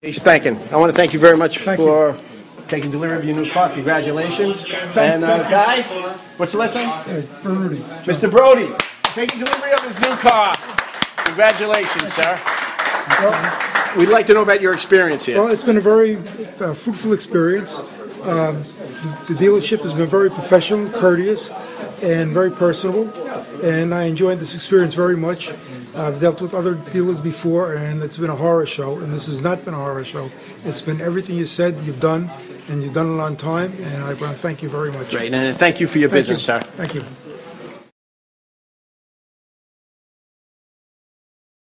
He's thanking. I want to thank you very much Thank for taking delivery of your new car. Congratulations. And uh, guys, what's the last name? Rudy. Mr. Brody, taking delivery of his new car. Congratulations, sir. We'd like to know about your experience here. Well, it's been a very uh, fruitful experience. Um, the the dealership has been very professional, courteous, and very personable, and I enjoyed this experience very much. Uh, I've dealt with other dealers before, and it's been a horror show, and this has not been a horror show. It's been everything you said you've done, and you've done it on time, and I want to thank you very much. Great, and thank you for your Thank business, you. sir. Thank you.